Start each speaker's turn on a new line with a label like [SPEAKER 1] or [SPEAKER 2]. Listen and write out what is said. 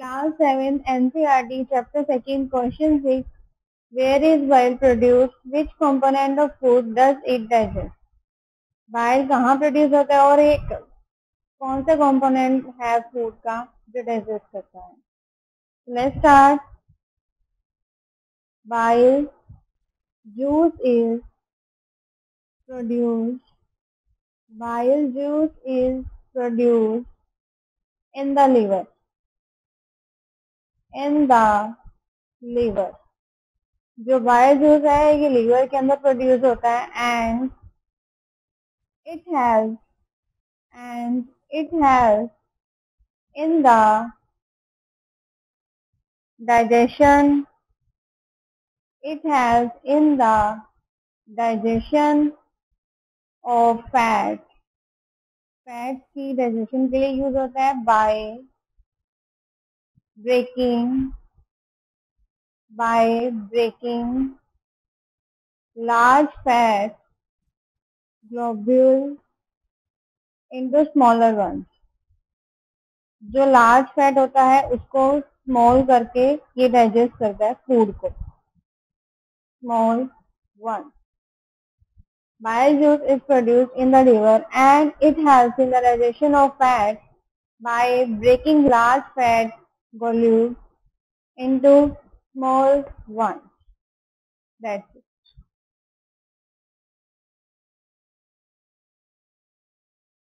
[SPEAKER 1] Class 7 NCERT Chapter 2 Question 6 Where is bile produced? Which component of food does it digest? Bile कहाँ produce होता है और एक कौन सा कंपोनेंट है फ़ूड का जो डाइजेस्ट करता है let's start bile juice is produced bile juice is produced in the liver in the liver जो बायो जूस है, ये लीवर के अंदर प्रोड्यूस होता है and it has and it has in the digestion it has in the digestion of fat fat की digestion के लिए यूज़ होता है by breaking by breaking large fat globule into smaller ones. जो लार्ज फैट होता है, उसको small करके ये डाइजेस्ट करता है फ़ूड को। Small one by juice is produce in the liver and it help in the digestion of fat by breaking large fat volute into small ones. That's it.